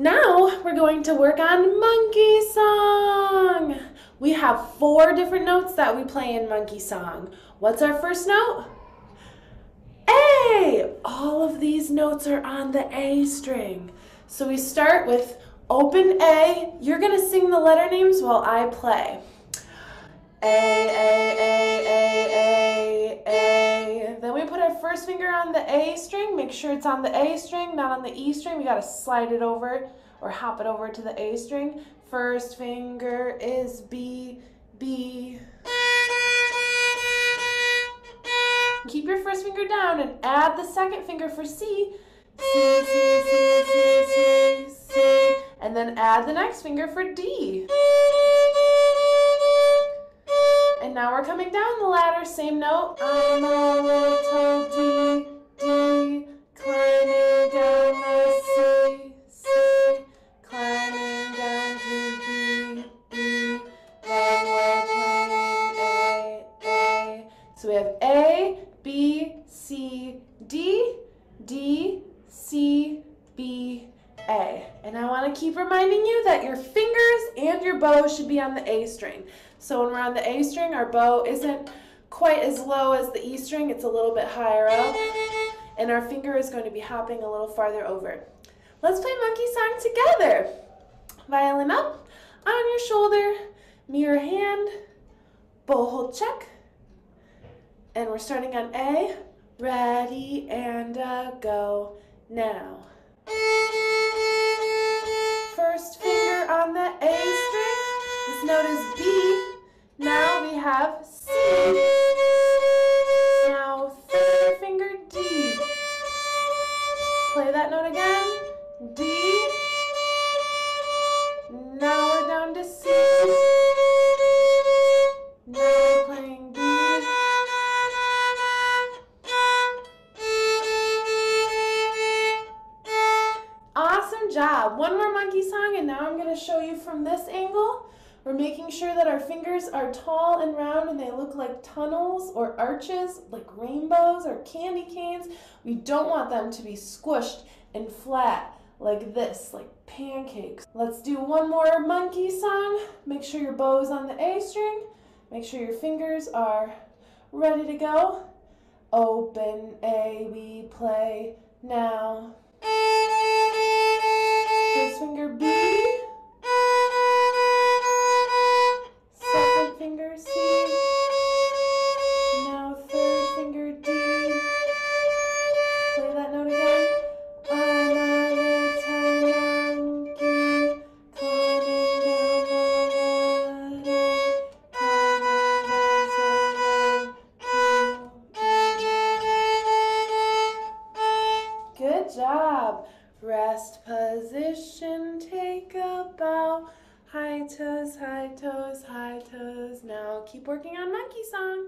Now we're going to work on monkey song. We have four different notes that we play in monkey song. What's our first note? A. All of these notes are on the A string. So we start with open A. You're to sing the letter names while I play. A, A, A, A, A, A. Then we put our first finger on the A string. Make sure it's on the A string, not on the E string. We got to slide it over or hop it over to the A string. First finger is B, B. Keep your first finger down and add the second finger for C. C, C, C, C, C, C. And then add the next finger for D. And now we're coming down the ladder, same note. I'm a little D, D, climbing down the C, C, climbing down to B, B. Then we're playing A, A. So we have A, B, C, D, D, C, B, A. And I want to keep reminding you that your fingers and your bow should be on the A string. So when we're on the A string, our bow isn't quite as low as the E string, it's a little bit higher up. And our finger is going to be hopping a little farther over. Let's play monkey song together. Violin up, on your shoulder, mirror hand, bow hold check. And we're starting on A. Ready and uh, go now. Note is B. Now we have C. Now third finger D. Play that note again. D. Now we're down to C. Playing B. Awesome job. One more monkey song and now I'm going to show you from this angle. We're making sure that our fingers are tall and round and they look like tunnels or arches, like rainbows or candy canes. We don't want them to be squished and flat like this, like pancakes. Let's do one more monkey song. Make sure your bow is on the A string. Make sure your fingers are ready to go. Open A, we play now. Good job. Rest position, take a bow. High toes, high toes, high toes. Now keep working on monkey song.